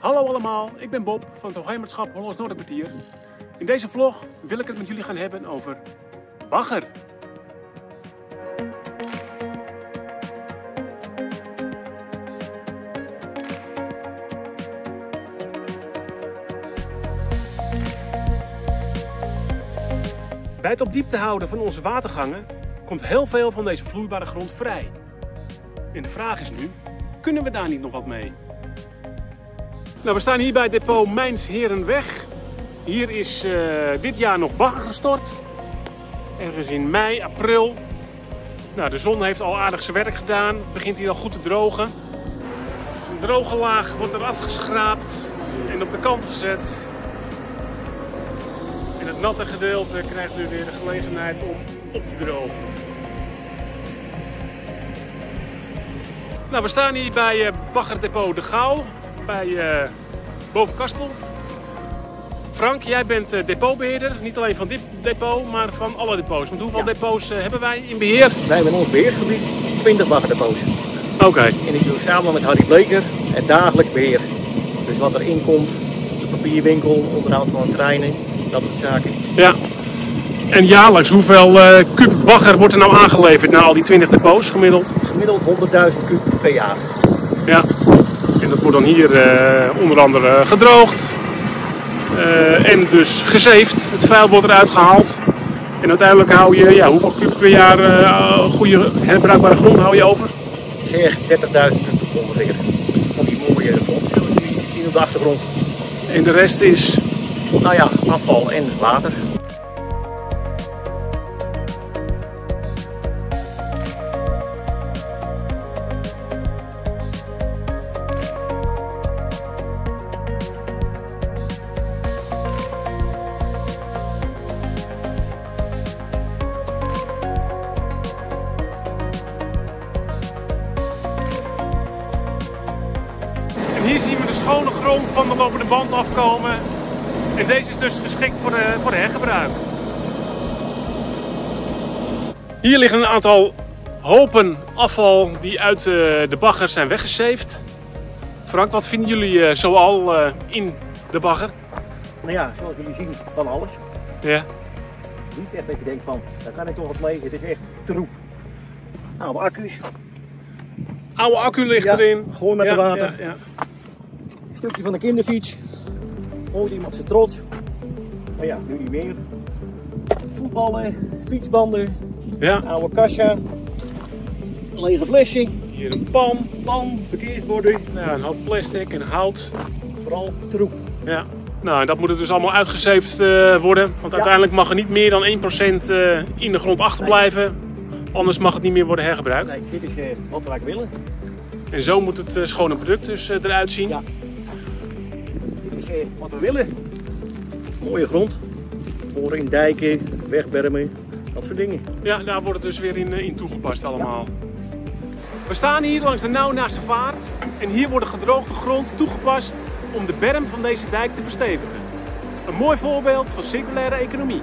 Hallo allemaal, ik ben Bob van het Hoogheemraadschap Hollands Noorderkwartier. In deze vlog wil ik het met jullie gaan hebben over bagger. Bij het op diepte houden van onze watergangen komt heel veel van deze vloeibare grond vrij. En de vraag is nu, kunnen we daar niet nog wat mee? Nou, we staan hier bij depot Mijns Herenweg. Hier is uh, dit jaar nog bagger gestort. Ergens in mei, april. Nou, de zon heeft al aardig zijn werk gedaan. Het begint hier al goed te drogen. Een droge laag wordt er afgeschraapt en op de kant gezet. En het natte gedeelte krijgt nu weer de gelegenheid om op te drogen. Nou, we staan hier bij uh, baggerdepot De Gouw bij uh, boven Kaspel. Frank, jij bent uh, depotbeheerder, niet alleen van dit depot, maar van alle depots. Want hoeveel ja. depots uh, hebben wij in beheer? Wij hebben in ons beheersgebied 20 baggerdepots. Oké. Okay. En ik doe samen met Harry Bleker het dagelijks beheer. Dus wat er inkomt, de papierwinkel, onderhoud van treinen, dat soort zaken. Ja. En jaarlijks, hoeveel uh, kub bagger wordt er nou aangeleverd naar al die 20 depots gemiddeld? Gemiddeld 100.000 kub per jaar. Ja. En dat wordt dan hier uh, onder andere gedroogd. Uh, en dus gezeefd. Het vuil wordt eruit gehaald. En uiteindelijk hou je, ja, hoeveel kub per jaar uh, goede herbruikbare grond hou je over? Zeg 30.000 kub ongeveer. Van die mooie grond zullen jullie zien op de achtergrond. En de rest is? Nou ja, afval en water. Schone grond van de lopende band afkomen. En deze is dus geschikt voor de, voor de hergebruik. Hier liggen een aantal hopen afval die uit de bagger zijn weggezeefd. Frank, wat vinden jullie zoal in de bagger? Nou ja, zoals jullie zien, van alles. Ja. Niet echt dat je denkt van, daar kan ik toch wat mee. Het is echt troep. Oude accu's. Oude accu ligt ja, erin. Gewoon met ja, de water. Ja, stukje van de kinderfiets. Ooit iemand zijn trots. Maar ja, nu niet meer. Voetballen, fietsbanden. Ja. Oude kassa. Lege flesje. Hier een pan. Pan, verkeersborden. Ja, een hoop plastic en hout. Vooral troep. Ja. Nou, dat moet er dus allemaal uitgezeefd uh, worden. Want uiteindelijk mag er niet meer dan 1% uh, in de grond achterblijven. Anders mag het niet meer worden hergebruikt. Nee, dit is uh, wat we eigenlijk willen. En zo moet het schone product dus eruit zien. Ja. Wat we willen. Mooie grond. Boren in dijken, wegbermen, dat soort dingen. Ja, daar wordt het dus weer in, in toegepast allemaal. We staan hier langs de Nauwnaarse Vaart. En hier wordt de gedroogde grond toegepast om de berm van deze dijk te verstevigen. Een mooi voorbeeld van circulaire economie.